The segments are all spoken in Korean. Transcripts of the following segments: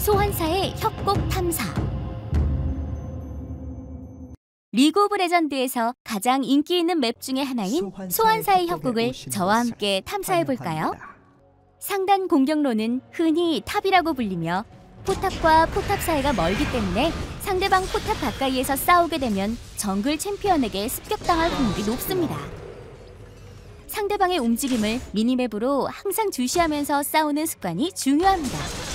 소환사의 협곡 탐사 리그 오브 레전드에서 가장 인기 있는 map 중에 하나인 소환사의 협곡을 저와 함께 탐사해 볼까요? 상단 공격로는 흔히 top이라고 불리며 포탑과 포탑 사이가 멀기 때문에 상대방 포탑 가까이에서 싸우게 되면 정글 챔피언에게 습격당할 확률이 높습니다. 상대방의 움직임을 minimap으로 항상 주시하면서 싸우는 습관이 중요합니다.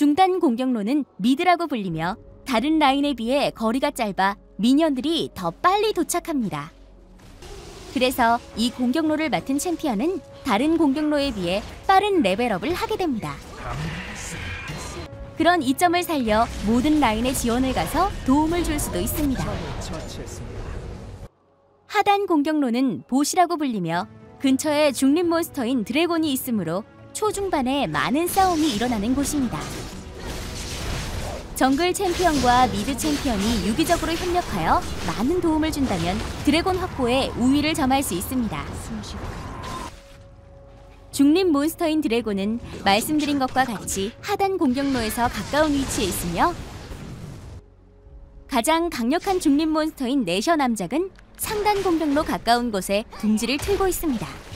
중단 공격로는 mid라고 불리며 다른 라인에 비해 거리가 짧아 minion들이 더 빨리 도착합니다. 그래서 이 공격로를 맡은 챔피언은 다른 공격로에 비해 빠른 level up을 하게 됩니다. 그런 이점을 살려 모든 라인에 지원을 가서 도움을 줄 수도 있습니다. 하단 공격로는 bot이라고 불리며 근처에 중립 monster인 dragon이 있으므로 초중반에 많은 싸움이 일어나는 곳입니다. 정글 챔피언과 미드 챔피언이 유기적으로 협력하여 많은 도움을 준다면 드래곤 확보에 우위를 점할 수 있습니다. 중립 몬스터인 드래곤은 말씀드린 것과 같이 하단 공격로에서 가까운 위치에 있으며 가장 강력한 중립 몬스터인 내셔 남작은 상단 공격로 가까운 곳에 둥지를 틀고 있습니다.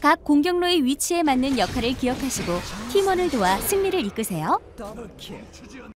각 공격로의 위치에 맞는 역할을 기억하시고 팀원을 도와 승리를 이끄세요.